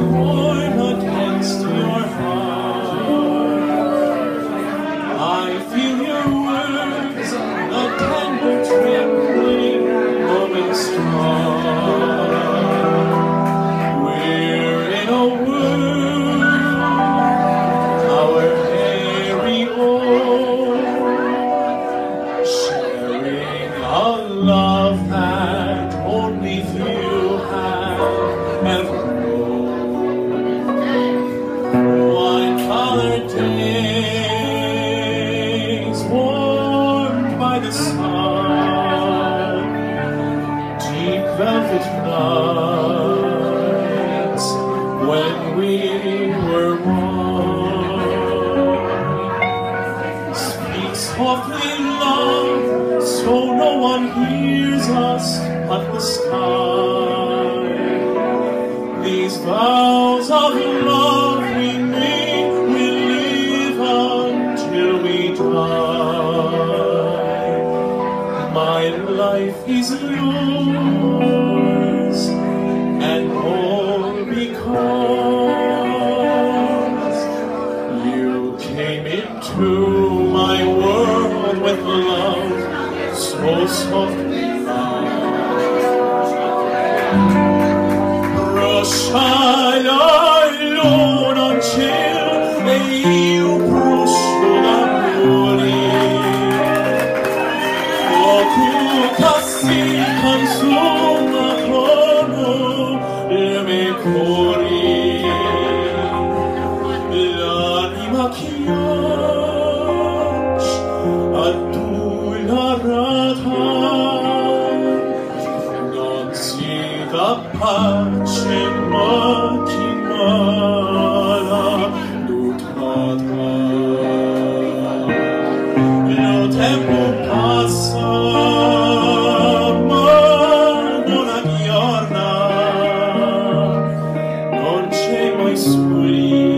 warm against we were one. Speak softly, love, so no one hears us but the sky. These vows of love we make will live until we die. My life is yours, my world with love so softly. Rosciaiolo non c'è e io brucio d'amore. pace maximala dutata lo tempo passa ma non aggiorna non c'è mai soli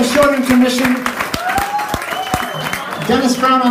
right. We're going to take a short intermission. Dennis Brown